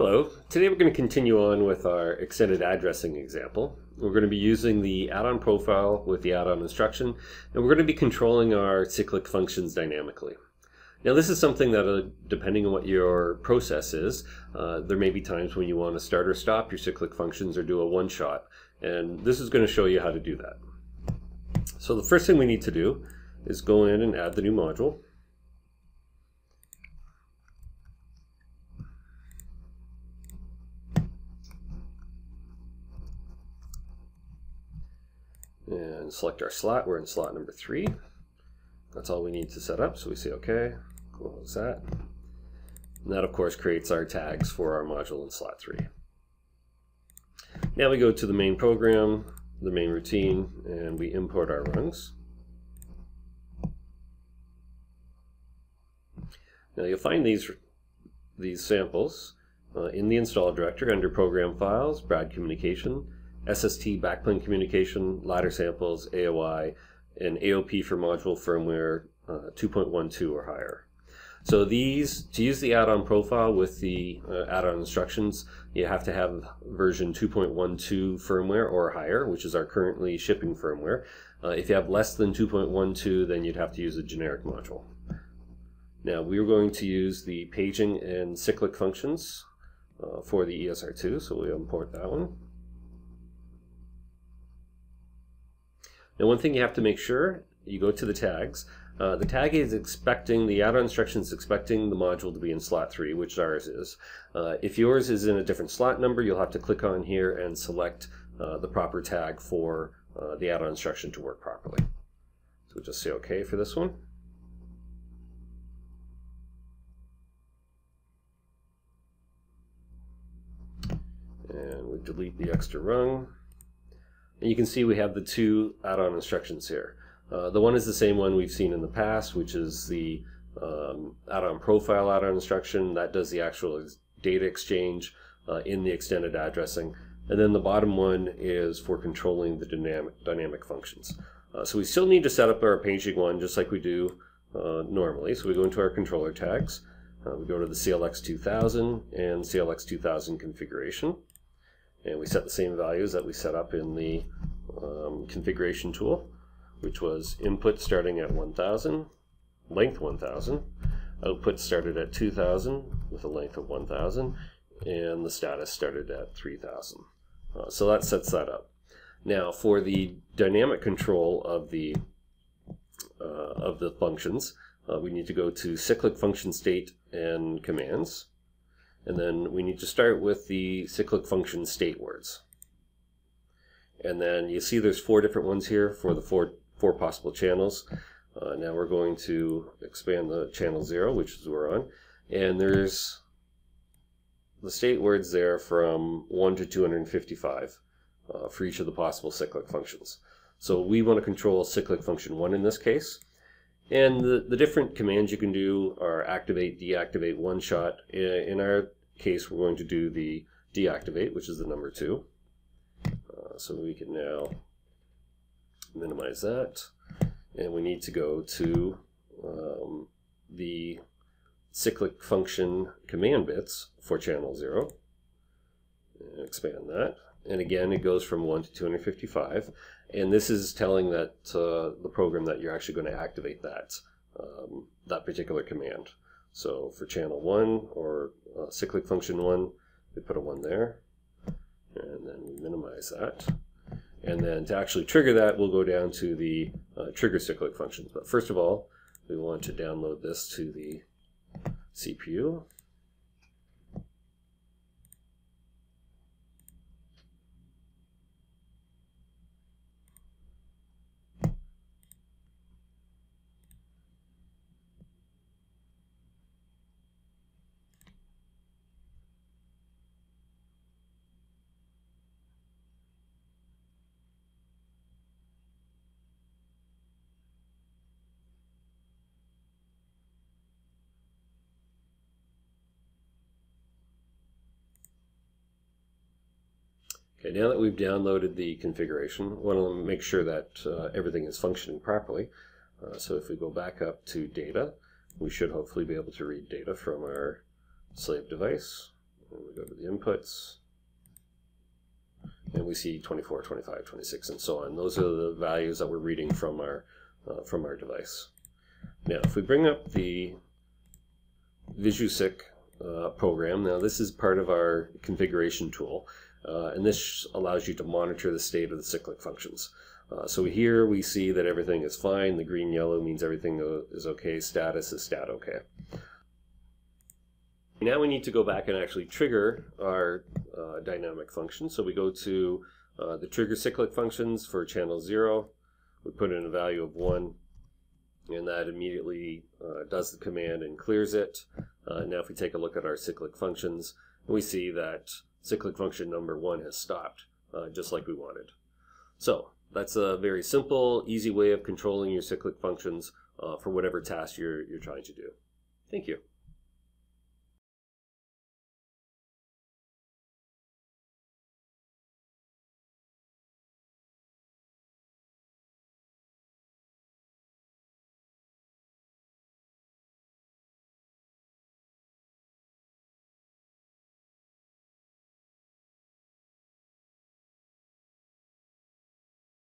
Hello, today we're going to continue on with our extended addressing example. We're going to be using the add-on profile with the add-on instruction, and we're going to be controlling our cyclic functions dynamically. Now this is something that, uh, depending on what your process is, uh, there may be times when you want to start or stop your cyclic functions or do a one-shot, and this is going to show you how to do that. So the first thing we need to do is go in and add the new module. And select our slot. We're in slot number three. That's all we need to set up. So we say OK, close that. And that, of course, creates our tags for our module in slot three. Now we go to the main program, the main routine, and we import our rungs. Now you'll find these, these samples uh, in the install directory under Program Files, Brad Communication, SST backplane communication, ladder samples, AOI, and AOP for module firmware uh, 2.12 or higher. So these, to use the add-on profile with the uh, add-on instructions, you have to have version 2.12 firmware or higher, which is our currently shipping firmware. Uh, if you have less than 2.12, then you'd have to use a generic module. Now we're going to use the paging and cyclic functions uh, for the ESR2, so we import that one. Now one thing you have to make sure, you go to the tags, uh, the tag is expecting, the add-on instruction is expecting the module to be in slot 3, which ours is. Uh, if yours is in a different slot number, you'll have to click on here and select uh, the proper tag for uh, the add-on instruction to work properly. So we'll just say OK for this one. And we delete the extra rung. And you can see we have the two add-on instructions here. Uh, the one is the same one we've seen in the past, which is the um, add-on profile add-on instruction. That does the actual data exchange uh, in the extended addressing. And then the bottom one is for controlling the dynamic, dynamic functions. Uh, so we still need to set up our paging one just like we do uh, normally. So we go into our controller tags. Uh, we go to the CLX2000 and CLX2000 configuration and we set the same values that we set up in the um, configuration tool, which was input starting at 1000, length 1000, output started at 2000 with a length of 1000, and the status started at 3000. Uh, so that sets that up. Now for the dynamic control of the uh, of the functions, uh, we need to go to cyclic function state and commands. And then we need to start with the cyclic function state words. And then you see there's four different ones here for the four, four possible channels. Uh, now we're going to expand the channel 0, which is we're on. And there's the state words there from 1 to 255 uh, for each of the possible cyclic functions. So we want to control cyclic function 1 in this case. And the, the different commands you can do are activate, deactivate, one shot. In our case, we're going to do the deactivate, which is the number two. Uh, so we can now minimize that. And we need to go to um, the cyclic function command bits for channel 0. And expand that. And again, it goes from 1 to 255. And this is telling that uh, the program that you're actually going to activate that, um, that particular command. So for channel 1 or uh, cyclic function 1, we put a 1 there. And then we minimize that. And then to actually trigger that, we'll go down to the uh, trigger cyclic functions. But first of all, we want to download this to the CPU. Okay, now that we've downloaded the configuration, we want to make sure that uh, everything is functioning properly. Uh, so if we go back up to data, we should hopefully be able to read data from our slave device. And we go to the inputs. And we see 24, 25, 26, and so on. Those are the values that we're reading from our, uh, from our device. Now, if we bring up the VisuSick uh, program, now this is part of our configuration tool, uh, and this allows you to monitor the state of the cyclic functions. Uh, so here we see that everything is fine. The green yellow means everything is okay. Status is stat okay. Now we need to go back and actually trigger our uh, dynamic function. So we go to uh, the trigger cyclic functions for channel 0. We put in a value of 1 and that immediately uh, does the command and clears it. Uh, now if we take a look at our cyclic functions, we see that cyclic function number 1 has stopped, uh, just like we wanted. So that's a very simple, easy way of controlling your cyclic functions uh, for whatever task you're, you're trying to do. Thank you.